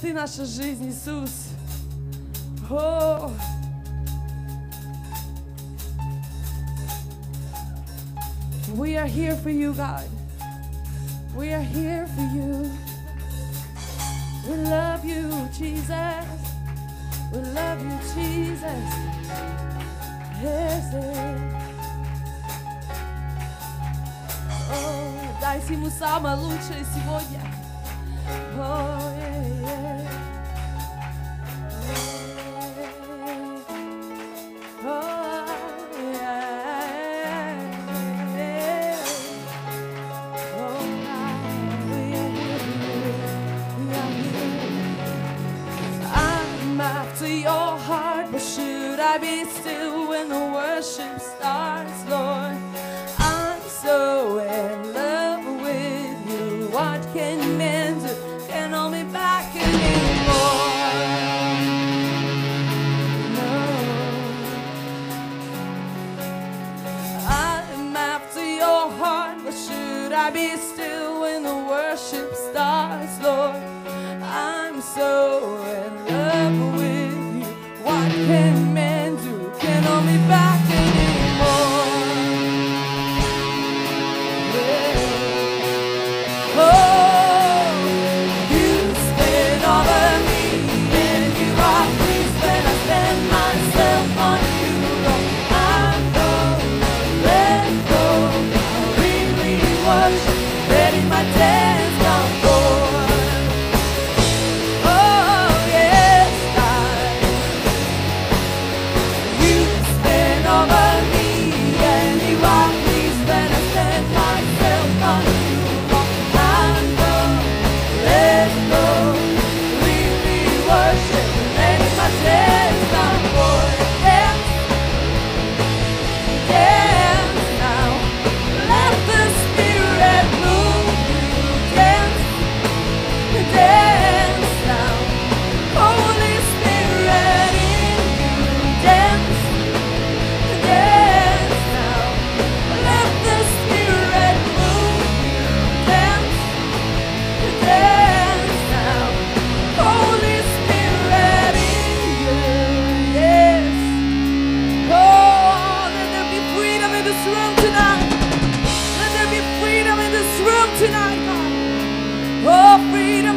Ты наша жизнь, Иисус. О! We are here for you, God. We are here for you. We love you, Jesus. We love you, Jesus. Yes, yes. Oh, дайте ему самое лучшее сегодня. Oh, yeah.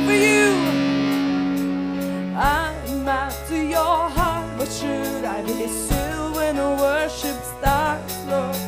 for you. I'm after your heart. What should I be still when the worship starts, Lord?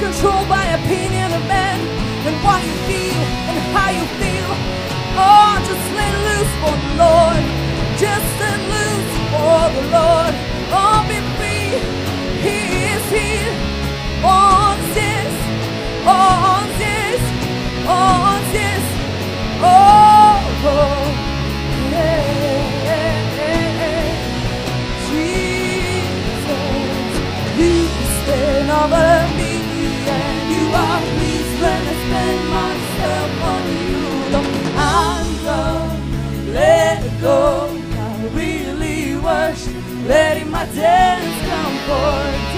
controlled by opinion of men and what you feel and how you feel. Oh, just let loose for the Lord. Just let loose for the Lord. Let my dance come forth.